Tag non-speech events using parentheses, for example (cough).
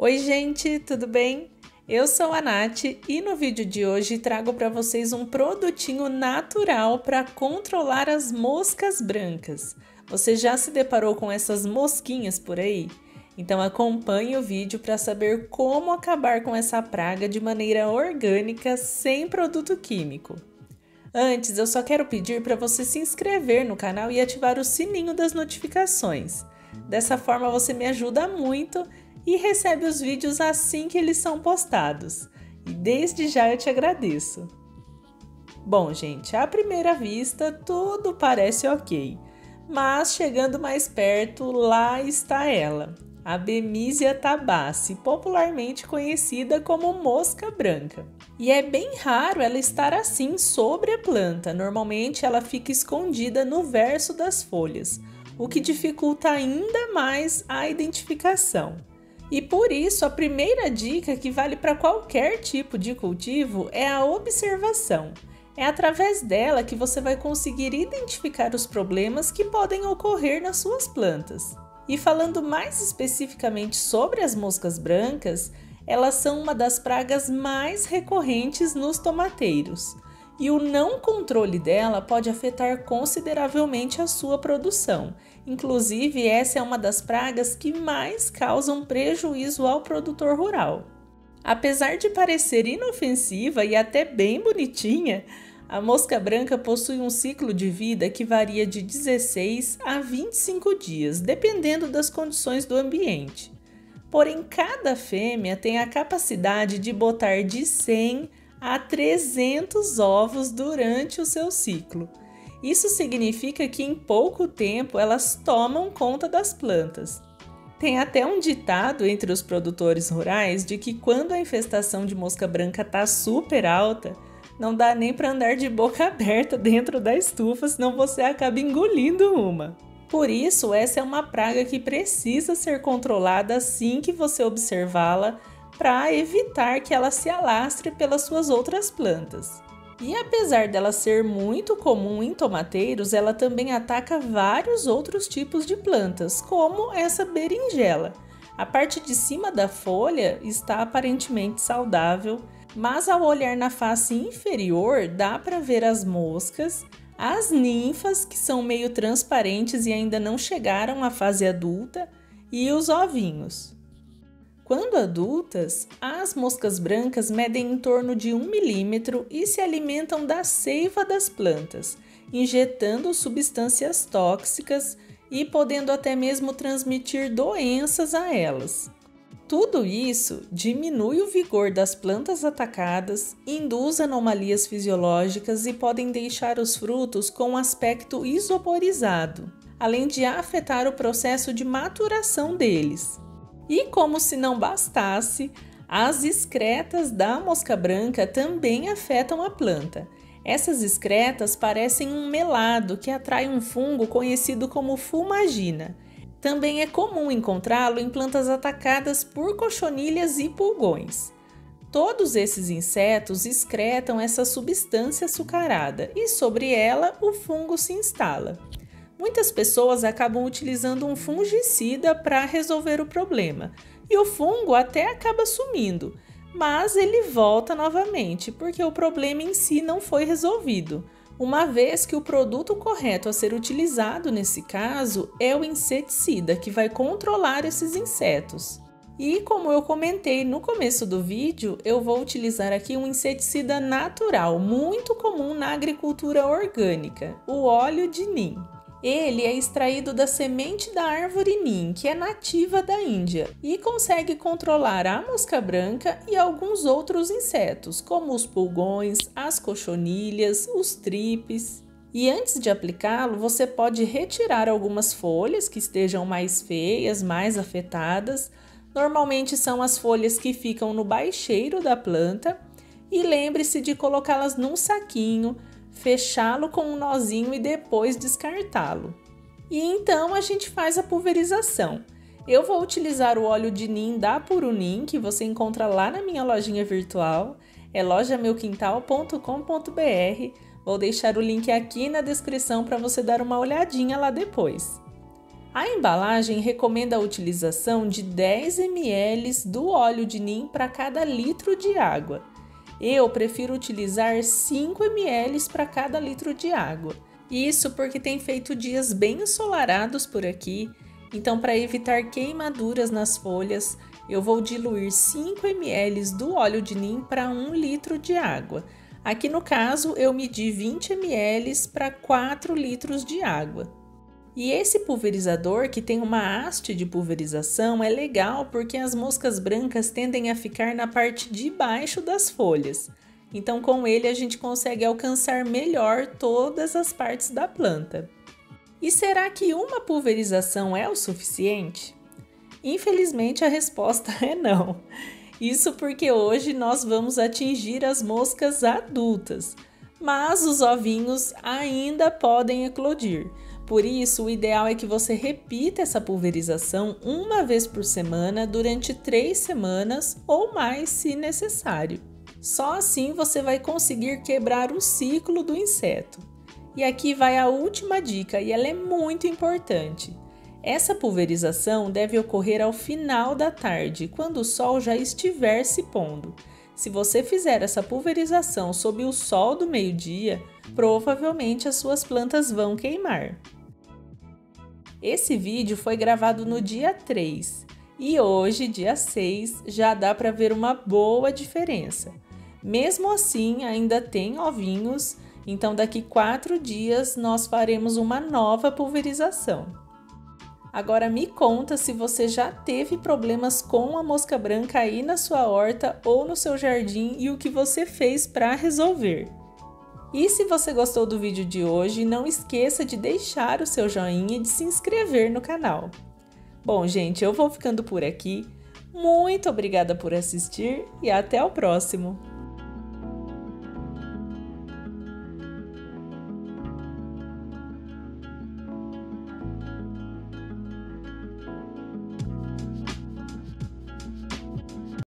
Oi, gente, tudo bem? Eu sou a Nath e no vídeo de hoje trago para vocês um produtinho natural para controlar as moscas brancas. Você já se deparou com essas mosquinhas por aí? Então acompanhe o vídeo para saber como acabar com essa praga de maneira orgânica sem produto químico. Antes, eu só quero pedir para você se inscrever no canal e ativar o sininho das notificações. Dessa forma você me ajuda muito e recebe os vídeos assim que eles são postados. E desde já eu te agradeço. Bom, gente, à primeira vista tudo parece ok, mas chegando mais perto, lá está ela, a Bemisia tabaci, popularmente conhecida como mosca branca. E é bem raro ela estar assim sobre a planta, normalmente ela fica escondida no verso das folhas, o que dificulta ainda mais a identificação. E por isso, a primeira dica que vale para qualquer tipo de cultivo é a observação. É através dela que você vai conseguir identificar os problemas que podem ocorrer nas suas plantas. E falando mais especificamente sobre as moscas brancas, elas são uma das pragas mais recorrentes nos tomateiros. E o não controle dela pode afetar consideravelmente a sua produção. Inclusive, essa é uma das pragas que mais causam prejuízo ao produtor rural. Apesar de parecer inofensiva e até bem bonitinha, a mosca branca possui um ciclo de vida que varia de 16 a 25 dias, dependendo das condições do ambiente. Porém, cada fêmea tem a capacidade de botar de 100 a 300 ovos durante o seu ciclo. Isso significa que em pouco tempo elas tomam conta das plantas. Tem até um ditado entre os produtores rurais de que quando a infestação de mosca branca está super alta, não dá nem para andar de boca (laughs) aberta dentro da estufa, senão você acaba engolindo uma. Por isso, essa é uma praga que precisa ser controlada assim que você observá-la, para evitar que ela se alastre pelas suas outras plantas. E apesar dela ser muito comum em tomateiros, ela também ataca vários outros tipos de plantas, como essa berinjela. A parte de cima da folha está aparentemente saudável, mas ao olhar na face inferior dá para ver as moscas, as ninfas, que são meio transparentes e ainda não chegaram à fase adulta, e os ovinhos. Quando adultas, as moscas brancas medem em torno de 1 milímetro e se alimentam da seiva das plantas, injetando substâncias tóxicas e podendo até mesmo transmitir doenças a elas. Tudo isso diminui o vigor das plantas atacadas, induz anomalias fisiológicas e podem deixar os frutos com um aspecto isoporizado, além de afetar o processo de maturação deles. E como se não bastasse, as excretas da mosca branca também afetam a planta. Essas excretas parecem um melado que atrai um fungo conhecido como fumagina também é comum encontrá-lo em plantas atacadas por cochonilhas e pulgões. Todos esses insetos excretam essa substância açucarada e sobre ela o fungo se instala. Muitas pessoas acabam utilizando um fungicida para resolver o problema e o fungo até acaba sumindo, mas ele volta novamente porque o problema em si não foi resolvido uma vez que o produto correto a ser utilizado nesse caso é o inseticida, que vai controlar esses insetos. E como eu comentei no começo do vídeo, eu vou utilizar aqui um inseticida natural, muito comum na agricultura orgânica, o óleo de nim. Ele é extraído da semente da árvore Nim, que é nativa da Índia, e consegue controlar a mosca branca e alguns outros insetos, como os pulgões, as cochonilhas, os tripes. E antes de aplicá-lo, você pode retirar algumas folhas que estejam mais feias, mais afetadas. Normalmente são as folhas que ficam no baixeiro da planta. E lembre-se de colocá-las num saquinho fechá-lo com um nozinho e depois descartá-lo. E então a gente faz a pulverização. Eu vou utilizar o óleo de nim da Purunim, que você encontra lá na minha lojinha virtual, é lojameuquintal.com.br. Vou deixar o link aqui na descrição para você dar uma olhadinha lá depois. A embalagem recomenda a utilização de 10 ml do óleo de nim para cada litro de água. Eu prefiro utilizar 5 ml para cada litro de água. Isso porque tem feito dias bem ensolarados por aqui, então para evitar queimaduras nas folhas, eu vou diluir 5 ml do óleo de nim para 1 litro de água. Aqui no caso, eu medi 20 ml para 4 litros de água. E esse pulverizador, que tem uma haste de pulverização, é legal porque as moscas brancas tendem a ficar na parte de baixo das folhas. Então, com ele, a gente consegue alcançar melhor todas as partes da planta. E será que uma pulverização é o suficiente? Infelizmente, a resposta (laughs) é não. Isso porque hoje nós vamos atingir as moscas adultas, mas os ovinhos ainda podem eclodir. Por isso, o ideal é que você repita essa pulverização uma vez por semana durante três semanas ou mais, se necessário. Só assim você vai conseguir quebrar o ciclo do inseto. E aqui vai a última dica e ela é muito importante. Essa pulverização deve ocorrer ao final da tarde, quando o sol já estiver se pondo. Se você fizer essa pulverização sob o sol do meio-dia, provavelmente as suas plantas vão queimar. Esse vídeo foi gravado no dia 3 e hoje, dia 6, já dá para ver uma boa diferença. Mesmo assim, ainda tem ovinhos, então daqui quatro dias nós faremos uma nova pulverização. Agora me conta se você já teve problemas com a mosca branca aí na sua horta ou no seu jardim e o que você fez para resolver. E se você gostou do vídeo de hoje, não esqueça de deixar o seu joinha e de se inscrever no canal. Bom, gente, eu vou ficando por aqui. Muito obrigada por assistir e até o próximo!